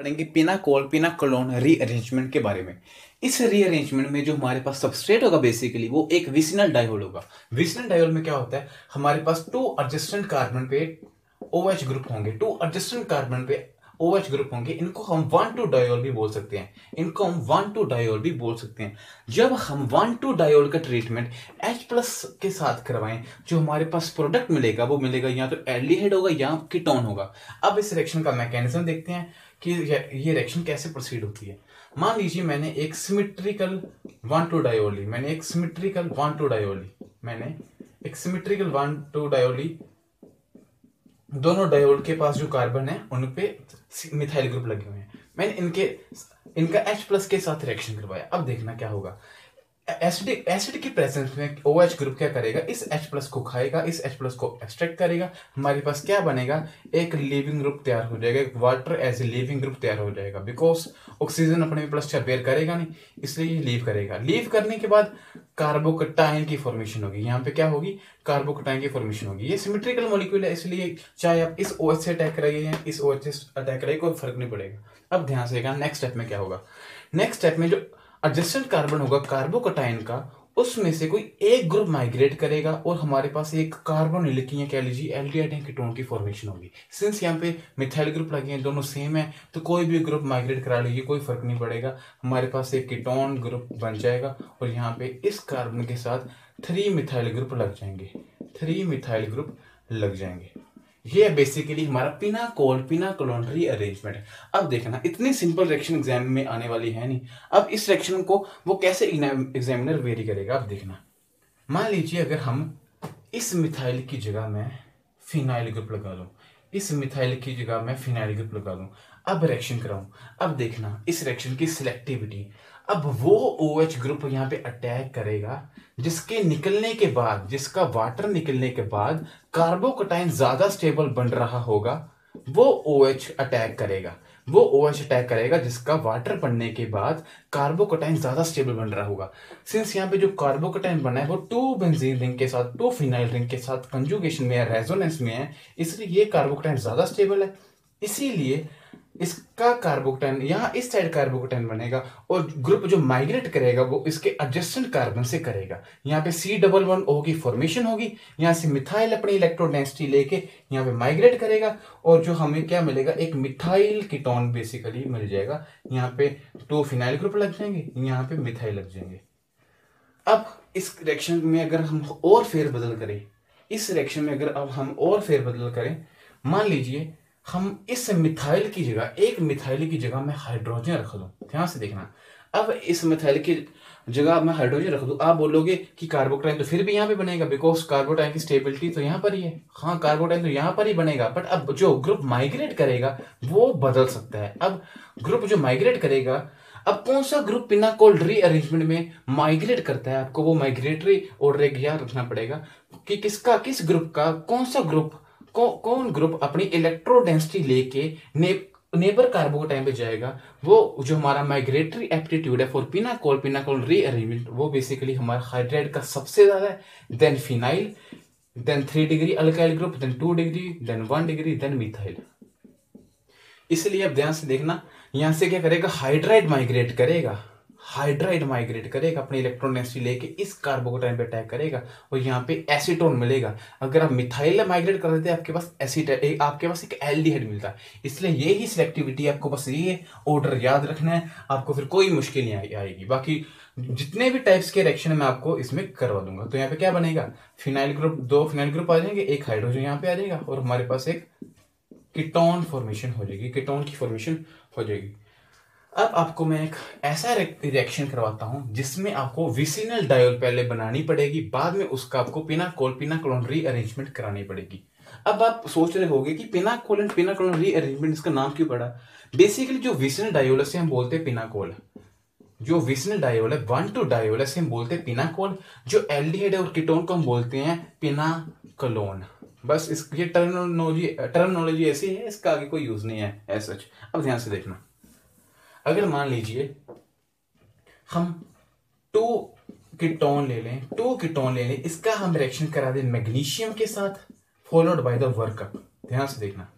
पढ़ेंगे pinacol pinacolone rearrangement के बारे में। इस रीअरेंजमेंट में जो हमारे पास सबस्ट्रेट होगा बेसिकली वो एक विसिनल डायोल होगा। विसिनल डायोल में क्या होता है? हमारे पास टू एडजस्टेंट कार्बन पे ओ OH ग्रुप होंगे। टू एडजस्टेंट कार्बन पे ओ OH ग्रुप होंगे। इनको हम वन टू डायोल भी बोल सकते हैं। इनको हम वन टू डायोल भी बोल सकते हैं। जब हम वन टू डायोल का ट्रीटमेंट H प्लस के साथ करवाएँ, जो हमारे पास प्रोडक्ट मिलेगा, वो मिलेगा या तो एल्डिहाइड होगा या कीटोन होगा। अब इस रिएक्शन का मैकेनिज्म देखते हैं। कि ये रिएक्शन कैसे प्रोसीड होती है? मान लीजिए मैंने एक सिमेट्रिकल वन टू डायोली मैंने एक सिमेट्रिकल वन टू डायोली मैंने एक सिमेट्रिकल वन टू डायोली दोनों डायोल के पास जो कार्बन है, उन पे मिथाइल ग्रुप लगे हुए हैं। मैंने इनके, इनका H प्लस के साथ रिएक्शन करवाया। अब देखना क्या होगा। एसिडिक एसिड की प्रेजेंस में ओ OH ग्रुप क्या करेगा? इस H प्लस को खाएगा, इस H प्लस को एक्सट्रैक्ट करेगा। हमारे पास क्या बनेगा? एक लिविंग ग्रुप तैयार हो जाएगा water as a leaving group तैयार हो जाएगा। बिकॉज़ ऑक्सीजन अपने प्लस बेयर करेगा नहीं, इसलिए ये लीव करेगा। लीव करने के बाद कार्बोकटाइन की फॉर्मेशन होगी। यहाँ पे क्या होगी? कार्बोकटाइन की फॉर्मेशन होगी। ये सिमेट्रिकल मॉलिक्यूल है, इसलिए चाहे आप इस ओ से अटैक करेंगे या इस ओ OH से अटैक करेंगे कोई फ़र्क नहीं पड़ेगा। अब ध्यान से नेक्स्ट स्टेप में क्या होगा? नेक्स्ट स्टेप में जो एडजस्टेंट कार्बन होगा कार्बोकटाइन का, उसमें से कोई एक ग्रुप माइग्रेट करेगा और हमारे पास एक कार्बन या कह लीजिए एल डी एल्डिहाइड कीटोन की फॉर्मेशन होगी। सिंस यहाँ पे मिथाइल ग्रुप लगे हैं, दोनों सेम है तो कोई भी ग्रुप माइग्रेट करा लीजिए, कोई फ़र्क नहीं पड़ेगा। हमारे पास एक कीटोन ग्रुप बन जाएगा और यहाँ पे इस कार्बन के साथ थ्री मिथाइल ग्रुप लग जाएँगे। थ्री मिथाइल ग्रुप लग जाएँगे। ये है बेसिकली हमारा पिना कोल पिना कोलोनरी अरेंजमेंट अब देखना, इतनी सिंपल रिएक्शन एग्ज़ाम में आने वाली है नहीं। अब इस रिएक्शन को वो कैसे एग्जामिनर वेरी करेगा? अब देखना। मान लीजिए अगर हम इस मिथाइल की जगह में फिनाइल ग्रुप लगा लूँ। इस मिथाइल की जगह में फिनाइल ग्रुप लगा दूँ अब रिएक्शन कराऊं। अब देखना, इस रिएक्शन की सिलेक्टिविटी अब वो ओ OH ग्रुप यहाँ पे अटैक करेगा, जिसके निकलने के बाद, जिसका वाटर निकलने के बाद कार्बोकटाइन ज़्यादा स्टेबल बन रहा होगा, वो ओ OH अटैक करेगा। वो ओ OH अटैक करेगा, जिसका वाटर बनने के बाद कार्बोकटाइन ज़्यादा स्टेबल बन रहा होगा। सिंस यहाँ पे जो कार्बोकटाइन बना है, वो टू बेंजीन रिंग के साथ टू फिनाइल रिंग के साथ कंजुगेशन में है रेजोनेंस में है, इसलिए ये कार्बोकटाइन ज़्यादा स्टेबल है। इसीलिए इसका कार्बोकटाइन यहाँ इस साइड कार्बोकटाइन बनेगा और ग्रुप जो माइग्रेट करेगा वो इसके एडजस्टेंट कार्बन से करेगा। यहाँ पे सी डबल वन ओ की फॉर्मेशन होगी, यहाँ से मिथाइल अपनी इलेक्ट्रोडेंसिटी लेके यहाँ पे माइग्रेट करेगा और जो हमें क्या मिलेगा? एक मिथाइल कीटोन बेसिकली मिल जाएगा। यहाँ पे टू फिनाइल ग्रुप लग जाएँगे, यहाँ पे मिथाइल लग जाएँगे। अब इस रिएक्शन में अगर हम और फेरबदल करें, इस रिएक्शन में अगर अब हम और फेरबदल करें, मान लीजिए हम इस मिथाइल की जगह, एक मिथाइल की जगह मैं हाइड्रोजन रख दूँ। ध्यान से देखना। अब इस मिथाइल की जगह मैं हाइड्रोजन रख दूँ। आप बोलोगे कि कार्बोटाइन तो फिर भी यहाँ पे बनेगा बिकॉज़ कार्बोटाइन की स्टेबिलिटी तो यहाँ पर ही है। हाँ कार्बोटाइन तो यहाँ पर ही बनेगा बट अब जो ग्रुप माइग्रेट करेगा, वो बदल सकता है। अब ग्रुप जो माइग्रेट करेगा, अब कौन सा ग्रुप बिना कोल्ड रीअरेंजमेंट में माइग्रेट करता है? आपको वो माइग्रेटरी ऑर्डर याद रखना पड़ेगा कि किसका, किस ग्रुप का, कौन सा ग्रुप कौ, कौन ग्रुप अपनी इलेक्ट्रोडेंसिटी लेके ने, नेबर कार्बोटाइम पे जाएगा? वो जो हमारा माइग्रेटरी एप्टीट्यूड है फॉर पिनाकोल पिनाकोल रीअरेंजमेंट वो बेसिकली हमारा हाइड्राइड का सबसे ज़्यादा है। Then phenyl then three degree alkyl group then two degree then one degree then methyl इसलिए अब ध्यान से देखना यहाँ से क्या करेगा? हाइड्राइड माइग्रेट करेगा। हाइड्राइड माइग्रेट करेगा, अपने इलेक्ट्रॉन डेंसिटी लेके इस कार्बोटाइन पे अटैक करेगा और यहाँ पे एसीटोन मिलेगा। अगर आप मिथाइल माइग्रेट कर देते हैं, आपके पास एसिड आपके पास एक एल्डिहाइड मिलता है। इसलिए ये ही सिलेक्टिविटी आपको बस ये ऑर्डर याद रखना है। आपको फिर कोई मुश्किल नहीं आएगी। बाकी जितने भी टाइप्स के रिएक्शन मैं आपको इसमें करवा दूँगा। तो यहाँ पे क्या बनेगा? फिनाइल ग्रुप दो फिनाइल ग्रुप आ जाएँगे, एक हाइड्रोजन यहाँ पे आ जाएगा और हमारे पास एक कीटोन फॉर्मेशन हो जाएगी। कीटोन की फॉर्मेशन हो जाएगी। अब आपको मैं एक ऐसा रिएक्शन करवाता हूँ, जिसमें आपको विसिनल डायोल पहले बनानी पड़ेगी, बाद में उसका आपको पिना कोल पिना कोलोन रीअरेंजमेंट करानी पड़ेगी। अब आप सोच रहे होंगे कि pinacol and pinacolone rearrangement इसका नाम क्यों पड़ा? बेसिकली जो विसिनल डायोल से हम बोलते हैं पिनाकोल जो विसिनल डायोल है वन टू डायोल से हम बोलते हैं पिनाकोल जो एल्डिहाइड और कीटोन को हम बोलते हैं पिना कलोन बस इस, ये टर्मिनोलॉजी टर्मिनोलॉजी ऐसी है, इसका आगे कोई यूज़ नहीं है एज सच अब ध्यान से देखना। अगर मान लीजिए, हम टू कीटोन ले लें, टू कीटोन ले लें, इसका हम रिएक्शन करा दें मैग्नीशियम के साथ फॉलोड बाय द वर्कअप ध्यान से देखना।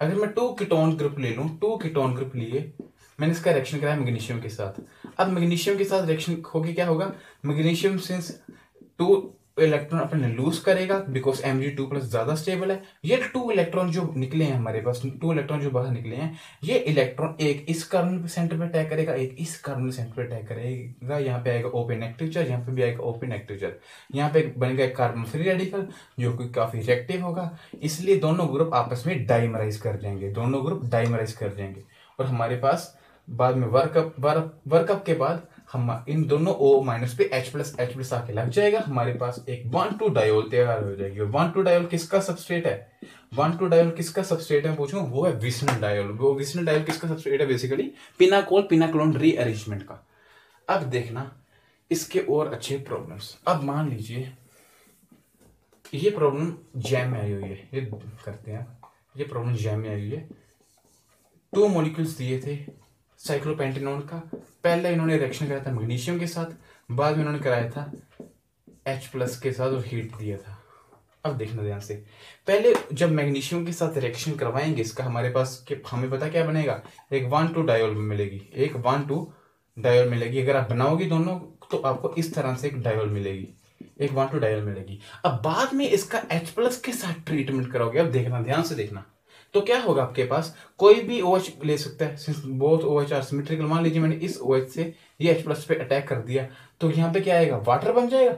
अगर मैं टू कीटोन ग्रुप ले लूँ, टू कीटोन ग्रुप लिए, मैंने इसका रिएक्शन कराया मैग्नीशियम के साथ। अब मैग्नीशियम के साथ रिएक्शन होगी क्या होगा? मैग्नीशियम सिंस टू इलेक्ट्रॉन अपने लूज करेगा because M G two plus ज़्यादा स्टेबल है। ये टू इलेक्ट्रॉन जो निकले हैं हमारे पास टू इलेक्ट्रॉन जो बाहर निकले हैं, ये इलेक्ट्रॉन एक इस कर्नल सेंटर पे अटैक करेगा, एक इस कर्नल सेंटर पे अटैक करेगा। यहाँ पे आएगा ओपन एक्टिव चार्ज यहाँ पे भी आएगा ओपन एक्टिव चार्ज यहाँ पे बनेगा एक कार्बन फ्री रेडिकल जो कि काफ़ी इफ़ेक्टिव होगा। इसलिए दोनों ग्रुप आपस में डाइमराइज कर जाएँगे दोनों ग्रुप डाइमराइज कर जाएँगे और हमारे पास बाद में वर्कअप वर्कअप के बाद हम इन दोनों ओ माइनस पे एच प्लस एच प्लस आके लग जाएगा। हमारे पास एक वन टू डायोल तैयार हो जाएगी। वन टू डायोल किसका सबस्ट्रेट है? वन टू डायोल किसका सबस्ट्रेट है? पूछूँ? वो है विष्णु डायोल वो विष्णु डायोल किसका सबस्ट्रेट है? बेसिकली पिनाकोल पिनाकोलोन रीअरेंजमेंट का। अब देखना, इसके और अच्छे प्रॉब्लम्स अब मान लीजिए, ये प्रॉब्लम जैम में आई हुई है। ये करते हैं। ये प्रॉब्लम जैम में आई हुई है। टू मोलिक्यूल्स दिए थे। साइक्लोपेंटेनोन का। पहले इन्होंने रिएक्शन कराया था मैग्नीशियम के साथ, बाद में इन्होंने कराया था एच प्लस के साथ और हीट दिया था। अब देखना ध्यान से। पहले जब मैग्नीशियम के साथ रिएक्शन करवाएँगे इसका, हमारे पास के, हमें पता क्या बनेगा? एक वन टू डायोल मिलेगी। एक वन टू डायोल मिलेगी। अगर आप बनाओगे दोनों तो आपको इस तरह से एक डायोल मिलेगी। एक वन टू डायोल मिलेगी। अब बाद में इसका एच प्लस के साथ ट्रीटमेंट करोगे, अब देखना, ध्यान से देखना। तो क्या होगा आपके पास? कोई भी ओ ले सकता है बोथ ओ आर सिमेट्रिकल मान लीजिए मैंने इस ओ से ये एच प्लस पे अटैक कर दिया तो यहाँ पे क्या आएगा? वाटर बन जाएगा।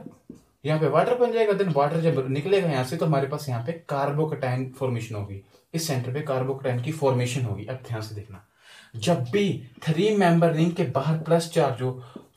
यहाँ पे वाटर बन जाएगा देन वाटर जब निकलेगा यहाँ से तो हमारे पास यहाँ पे कार्बोकटाइन फॉर्मेशन होगी। इस सेंटर पे कार्बोकटाइन की फॉर्मेशन होगी, अब ध्यान से देखना। जब भी थ्री मेंबर रिंग के बाहर प्लस चार्ज हो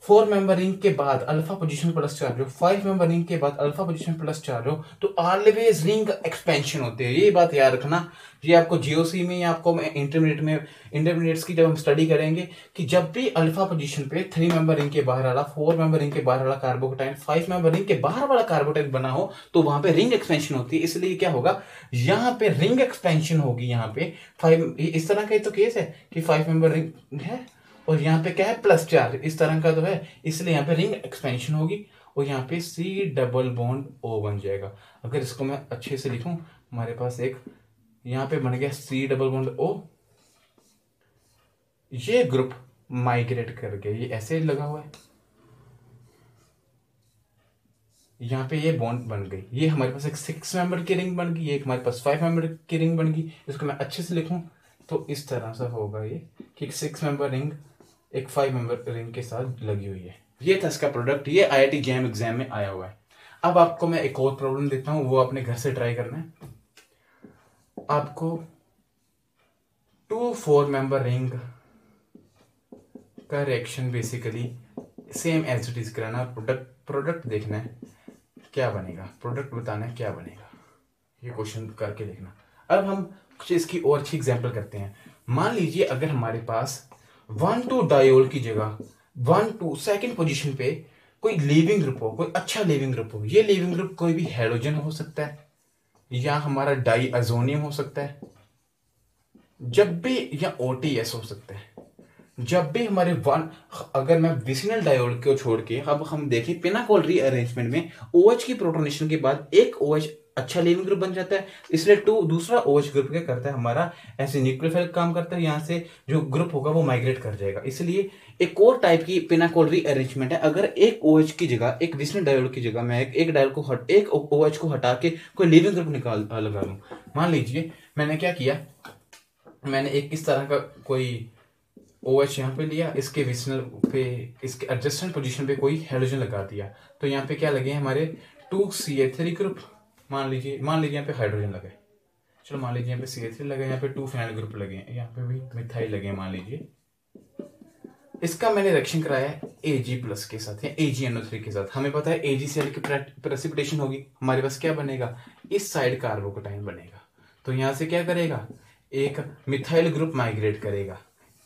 फोर मेंबर रिंग के बाद अल्फ़ा पोजीशन प्लस चार्ज हो फाइव मेंबर रिंग के बाद अल्फ़ा पोजीशन प्लस चार्ज हो तो ऑलवेज रिंग एक्सपेंशन होते हैं। ये बात याद रखना, ये आपको जीओसी में या आपको इंटरमीडिएट में इंटरमीडिएट्स की जब हम स्टडी करेंगे कि जब भी अल्फ़ा पोजीशन पे थ्री मेंबर रिंग के बाहर वाला फोर मेंबर रिंग के बाहर वाला कार्बोकटाइन फाइव मेंबर रिंग के बाहर वाला कार्बोटाइन बना हो तो वहाँ पे रिंग एक्सपेंशन होती है। इसलिए क्या होगा, यहाँ पे रिंग एक्सपेंशन होगी, यहाँ पे फाइव इस तरह का तो केस है कि फाइव मेंबर रिंग है। और यहाँ पे क्या है? प्लस चार। इस तरह का तो है। इसलिए यहाँ पे रिंग एक्सपेंशन होगी और यहाँ पे सी डबल बॉन्ड ओ बन जाएगा। अगर इसको मैं अच्छे से लिखूं, हमारे पास एक यहाँ पे बन गया सी डबल बॉन्ड ओ ये ग्रुप माइग्रेट कर गया। ये ऐसे लगा हुआ है। यहाँ पे ये बॉन्ड बन गई। ये हमारे पास एक सिक्स मेंबर की रिंग बन गई। एक हमारे पास फाइव मेंबर की रिंग बन गई। इसको मैं अच्छे से लिखूं तो इस तरह से होगा ये कि सिक्स मेंबर रिंग एक फाइव मेंबर रिंग के साथ लगी हुई है। ये था इसका प्रोडक्ट ये आई आई जैम एग्ज़ाम में आया हुआ है। अब आपको मैं एक और प्रॉब्लम देता हूँ, वो अपने घर से ट्राई करना है। आपको टू फोर मेंबर रिंग का reaction basically same as it is कराना। प्रोडक्ट प्रोडक्ट देखना है, क्या बनेगा? प्रोडक्ट बताना है, क्या बनेगा? ये क्वेश्चन करके देखना। अब हम कुछ इसकी और अच्छी एग्ज़ाम्पल करते हैं। मान लीजिए अगर हमारे पास वन टू डायोल की जगह वन टू सेकेंड पोजिशन पे कोई लिविंग ग्रुप हो, कोई अच्छा लिविंग ग्रुप हो, ये लिविंग ग्रुप कोई भी हेलोजन हो सकता है, या हमारा डाई अजोनियम हो सकता है, जब भी, या ओटीएस हो सकता है, जब भी हमारे वन अगर मैं विसिनल डायोल को छोड़ के, अब हम देखें पिनाकोल रीअरेंजमेंट में ओएच की प्रोटोनेशन के बाद एक ओएच अच्छा लिविंग ग्रुप बन जाता है। इसलिए टू दूसरा ओएच ग्रुप क्या करता है हमारा? ऐसे न्यूक्लियोफाइल काम करता है यहाँ से जो ग्रुप होगा वो माइग्रेट कर जाएगा। इसलिए एक और टाइप की पिनाकोल रीअरेंजमेंट है। अगर एक ओएच की जगह एक विष्णु डायोल की जगह मैं एक, डायल को हट एक ओएच को हटा के कोई लिविंग ग्रुप निकाल लगा लू। मान लीजिए मैंने क्या किया? मैंने एक किस तरह का कोई ओ एच यहाँ पे लिया इसके विस्नल पे इसके एडजस्टेंट पोजीशन पे कोई हेलोजन लगा दिया। तो यहाँ पे क्या लगे हमारे? Two C A three group मान लीजिए मान लीजिए यहाँ पे हाइड्रोजन लगे चलो मान लीजिए यहाँ पे सी थ्री लगे यहाँ पे टू फेनल ग्रुप लगे हैं। यहाँ पे भी मिथाइल लगे मान लीजिए। इसका मैंने रिएक्शन कराया ए जी प्लस के साथ, या ए जी एनओ थ्री के साथ। हमें पता है ए जी सेल की प्रेसिपिटेशन होगी। हमारे पास क्या बनेगा? इस साइड कार्बोकोटाइन बनेगा। तो यहाँ से क्या करेगा? एक मिथाइल ग्रुप माइग्रेट करेगा।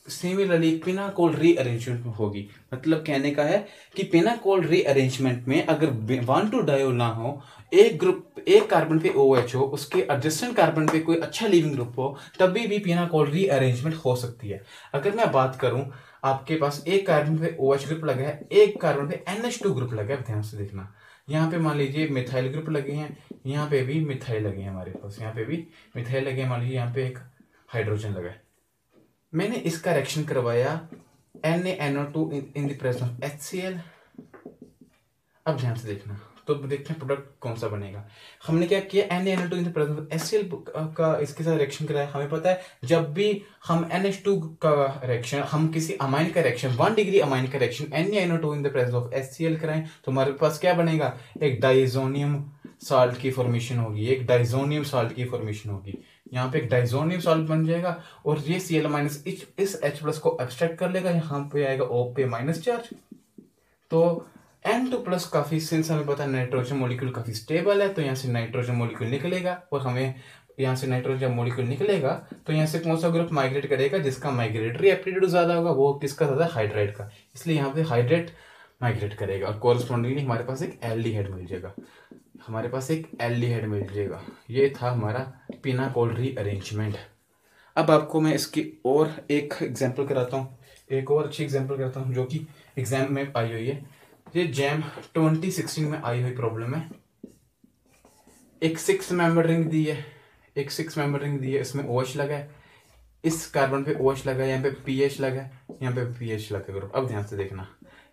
सिमिलरली पिनाकोल रीअरेंजमेंट होगी। मतलब कहने का है कि पिनाकोल रीअरेंजमेंट में अगर वन टू डायो ना हो एक ग्रुप एक कार्बन पे ओ OH हो, उसके एडजस्टेंट कार्बन पे कोई अच्छा लिविंग ग्रुप हो तभी भी पीना पिनाकोल रीअरेंजमेंट हो सकती है। अगर मैं बात करूँ, आपके पास एक कार्बन पे ओ OH ग्रुप लगा है, एक कार्बन पे NH2 ग्रुप लगा है, ध्यान से देखना। यहाँ पे मान लीजिए मिथाइल ग्रुप लगे हैं, यहाँ पे भी मिथाइल लगे हैं हमारे पास, यहाँ पे भी मिथाइल लगे हैं, मान लीजिए यहाँ पे एक हाइड्रोजन लगा है। मैंने इसका रिएक्शन करवाया N A N O two in the presence of H C L अब ध्यान से देखना। तो देखते हैं प्रोडक्ट कौन सा बनेगा। हमने क्या किया? N N two presence C L का इसके साथ रिएक्शन कराया। हमें पता है, जब भी हम एन एच टू का रिएक्शन हम किसी अमाइन का रिएक्शन वन डिग्री अमाइन का reaction N N two in the presence of H C L कराएँ तो हमारे पास क्या बनेगा? एक डाइजोनियम साल्ट की फॉर्मेशन होगी, एक डाइजोनियम साल्ट की फॉर्मेशन होगी। यहाँ पे एक डाइजोनियम सॉल्ट बन जाएगा और ये सी एल माइनस इस एच प्लस को एब्स्ट्रैक्ट कर लेगा। यहाँ पे आएगा ओ पे माइनस चार्ज तो एन टू प्लस काफ़ी सिंस हमें पता है नाइट्रोजन मोलिक्यूल काफ़ी स्टेबल है तो यहाँ से नाइट्रोजन मोलिक्यूल निकलेगा। और हमें यहाँ से नाइट्रोजन मोलिक्यूल निकलेगा तो यहाँ से कौन सा ग्रुप माइग्रेट करेगा, जिसका माइग्रेटरी एप्टीट्यूड ज़्यादा होगा, वो किसका ज़्यादा हाइड्रेट का। इसलिए यहाँ पे हाइड्रेट माइग्रेट करेगा। और कोरस्पॉन्डिंगली हमारे पास एक एल्डिहाइड मिल जाएगा। हमारे पास एक एल्डिहाइड मिल जाएगा। ये था हमारा पिनाकोल री अरेंजमेंट अब आपको मैं इसकी और एक एग्ज़ाम्पल कराता हूँ। एक और अच्छी एग्ज़ाम्पल कराता हूँ, जो कि एग्ज़ाम में आई हुई है। ये जैम 2016 में आई हुई प्रॉब्लम है। एक सिक्स मेंबर रिंग दी है, एक सिक्स मेंबर रिंग दी है, इसमें ओएच लगा है। इस कार्बन पे ओएच लगा है, यहाँ पे पीएच लगा है, यहाँ पे पीएच लगा ग्रुप अब ध्यान से देखना।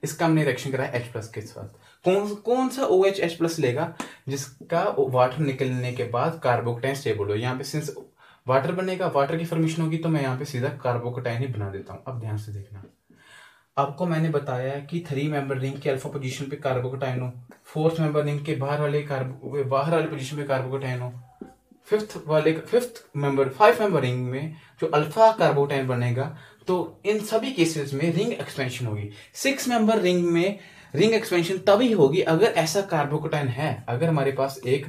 इसका हमने रिएक्शन करा है एच प्लस के साथ। कौन कौन सा ओ एच एच प्लस लेगा? जिसका वाटर निकलने के बाद कार्बोकटाइन स्टेबल हो। यहाँ पे सिंस वाटर बनेगा वाटर की फॉर्मेशन होगी तो मैं यहाँ पे सीधा कार्बोकटाइन ही बना देता हूँ। अब ध्यान से देखना। आपको मैंने बताया कि थ्री मेंबर रिंग के अल्फ़ा पोजीशन पे कार्बोकटाइन हो। फोर्थ मेंबर रिंग के बाहर वाले कार्बो बाहर वाले पोजीशन पे कार्बोकटाइन हो। फिफ्थ वाले fifth member five member ring में जो अल्फ़ा कार्बोटाइन बनेगा तो इन सभी केसेस में रिंग एक्सपेंशन होगी। सिक्स मेंबर रिंग में रिंग एक्सपेंशन तभी होगी अगर ऐसा कार्बोकोटाइन है। अगर हमारे पास एक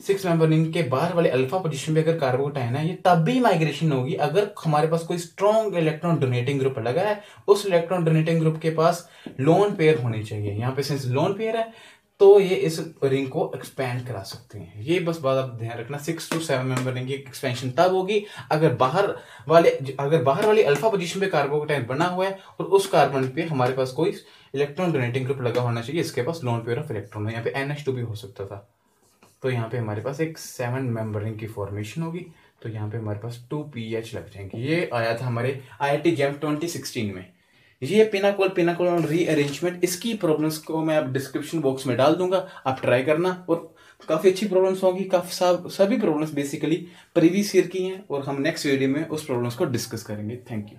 सिक्स मेंबर रिंग के बाहर वाले अल्फ़ा पोजीशन पे अगर कार्बोटाइन है, ये तब भी माइग्रेशन होगी अगर हमारे पास कोई स्ट्रॉन्ग इलेक्ट्रॉन डोनेटिंग ग्रुप लगा है। उस इलेक्ट्रॉन डोनेटिंग ग्रुप के पास लोन पेयर होनी चाहिए। यहाँ पे सिंस लोन पेयर है तो ये इस रिंग को एक्सपेंड करा सकते हैं। ये बस बात आप ध्यान रखना six two seven member ring की एक्सपेंशन तब होगी अगर बाहर वाले, अगर बाहर वाली अल्फ़ा पोजीशन पे कार्बोकटाइन बना हुआ है और उस कार्बन पे हमारे पास कोई इलेक्ट्रॉन डोनेटिंग ग्रुप लगा होना चाहिए, इसके पास लोन पेयर ऑफ़ इलेक्ट्रॉन है। यहाँ पे एन भी हो सकता था। तो यहाँ पे हमारे पास एक सेवन मेंबर रिंग की फॉर्मेशन होगी। तो यहाँ पे हमारे पास टू पी एच लग जाएँगे। ये आया था हमारे I I T JAM twenty sixteen में। ये पिनाकोल पिनाकोल और रीअरेंजमेंट इसकी प्रॉब्लम्स को मैं आप डिस्क्रिप्शन बॉक्स में डाल दूँगा। आप ट्राई करना और काफ़ी अच्छी प्रॉब्लम्स होंगी। काफ़ी सभी प्रॉब्लम्स बेसिकली प्रीवियस ईयर की हैं और हम नेक्स्ट वीडियो में उस प्रॉब्लम्स को डिस्कस करेंगे। Thank you